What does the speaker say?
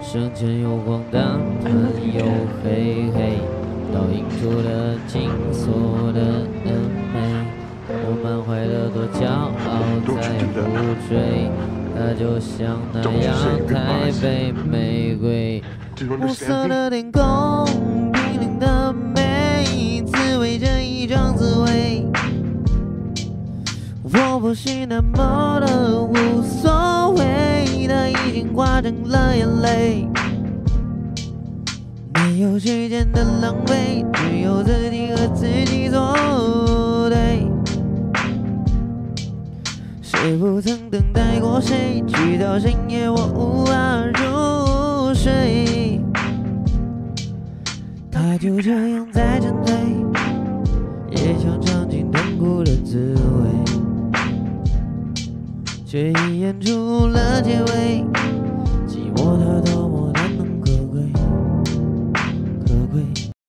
生前有光，当晚又黑黑，倒映出了金锁的恩美。我满怀的多骄傲再不追，它就像那样台北玫瑰。暮色的天空，冰冷的美，滋味着一张滋味。我不是那么的无所谓，它化成了眼泪。没有时间的浪费，只有自己和自己作对。谁不曾等待过谁？直到深夜我无法入睡。他就这样在沉醉，也想尝尽痛苦的滋味，却已演出了结尾。